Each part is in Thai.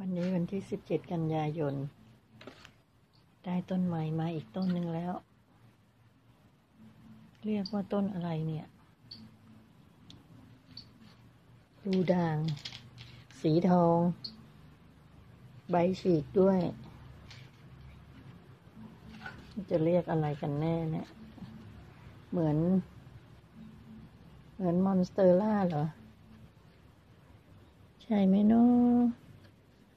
วันนี้วันที่สิบเจ็ดกันยายน ได้ต้นใหม่มาอีกต้นหนึ่งแล้ว เรียกว่าต้นอะไรเนี่ยดูด่าง สีทอง ใบฉีกด้วย จะเรียกอะไรกันแน่เนี่ย เหมือน เหมือนมอนสเตอร่าเหรอ ใช่ไหมเนาะ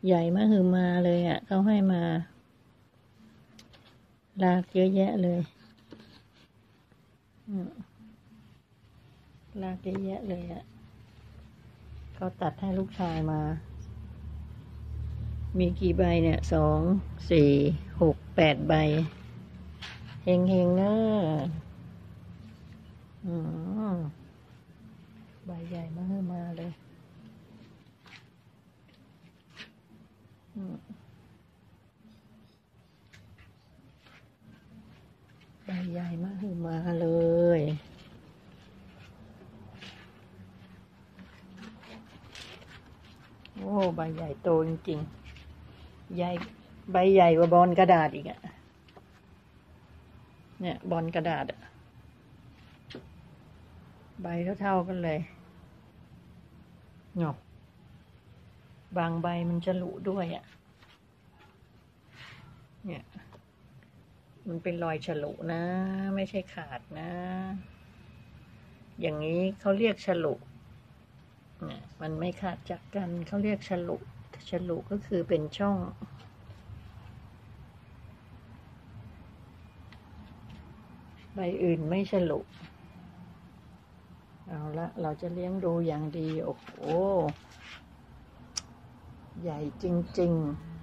ใหญ่มาคือมาเลยอะ่ะเขาให้มา ลากเยอะแยะเลยลากเยอะแยะเลยอะ่ะเขาตัดให้ลูกชายมา มีกี่ใบเนี่ยสองสี่หกแปดใบเฮงเฮงๆเนอะอืมใบใหญ่มากมาเลย อืม ใบใหญ่มากมาเลย โอ้ใบใหญ่โตจริงๆ ใหญ่ใบใหญ่กว่าบอลกระดาษอีกอะเนี่ยบอลกระดาษอะใบเท่าๆกันเลยเนาะ บางใบมันจะหลุด้วยอะเนี่ย มันเป็นรอยฉลุนะ ไม่ใช่ขาดนะ อย่างนี้เขาเรียกฉลุเนี่ยมันไม่ขาดจากกันเขาเรียกฉลุฉลุก็คือเป็นช่องใบอื่นไม่ฉลุเอาละ เราจะเลี้ยงดูอย่างดี โอ้โห ใหญ่จริง ๆ